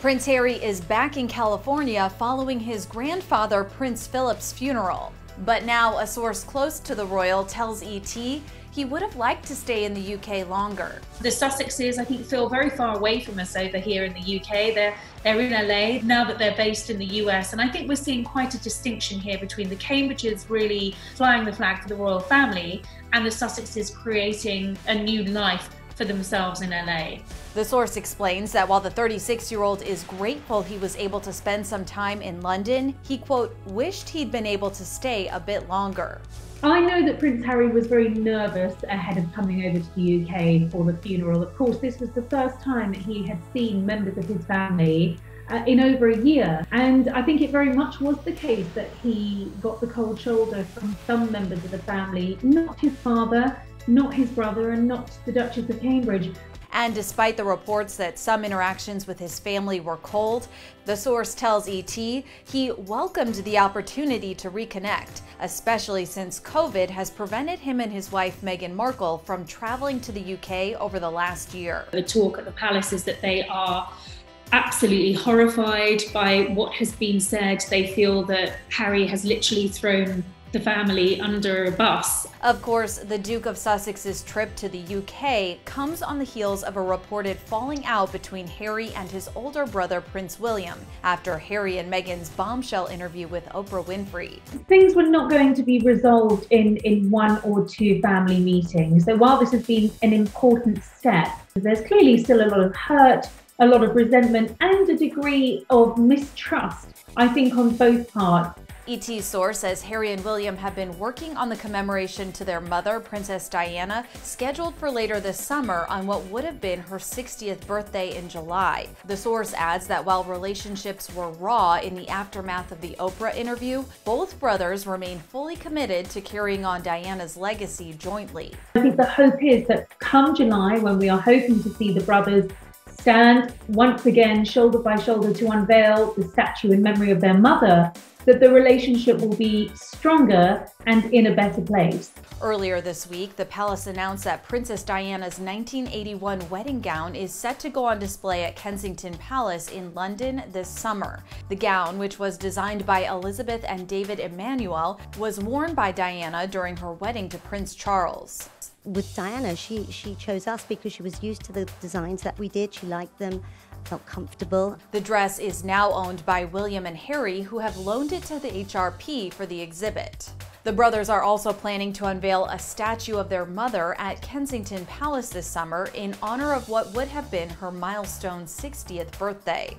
Prince Harry is back in California following his grandfather Prince Philip's funeral. But now, a source close to the royal tells ET he would have liked to stay in the UK longer. The Sussexes, I think, feel very far away from us over here in the UK. They're, they're in LA now that they're based in the US. And I think we're seeing quite a distinction here between the Cambridges really flying the flag for the royal family and the Sussexes creating a new life for themselves in LA. The source explains that while the 36 year old is grateful he was able to spend some time in London, he, quote, wished he'd been able to stay a bit longer. I know that Prince Harry was very nervous ahead of coming over to the UK for the funeral. Of course, this was the first time that he had seen members of his family uh, in over a year. And I think it very much was the case that he got the cold shoulder from some members of the family, not his father, not his brother, and not the Duchess of Cambridge. And despite the reports that some interactions with his family were cold, the source tells ET he welcomed the opportunity to reconnect, especially since COVID has prevented him and his wife Meghan Markle from traveling to the UK over the last year. The talk at the palace is that they are absolutely horrified by what has been said. They feel that Harry has literally thrown the family under a bus. Of course, the Duke of Sussex's trip to the UK comes on the heels of a reported falling out between Harry and his older brother Prince William after Harry and Meghan's bombshell interview with Oprah Winfrey. Things were not going to be resolved in, in one or two family meetings. So while this has been an important step, there's clearly still a lot of hurt, a lot of resentment, and a degree of mistrust, I think, on both parts. ET source says Harry and William have been working on the commemoration to their mother, Princess Diana, scheduled for later this summer on what would have been her 60th birthday in July. The source adds that while relationships were raw in the aftermath of the Oprah interview, both brothers remain fully committed to carrying on Diana's legacy jointly. I think the hope is that come July, when we are hoping to see the brothers stand once again shoulder by shoulder to unveil the statue in memory of their mother, that the relationship will be stronger and in a better place. Earlier this week, the palace announced that Princess Diana's 1981 wedding gown is set to go on display at Kensington Palace in London this summer. The gown, which was designed by Elizabeth and David Emanuel, was worn by Diana during her wedding to Prince Charles. With Diana, she, she chose us because she was used to the designs that we did. She liked them felt comfortable. The dress is now owned by William and Harry, who have loaned it to the HRP for the exhibit. The brothers are also planning to unveil a statue of their mother at Kensington Palace this summer in honor of what would have been her milestone 60th birthday.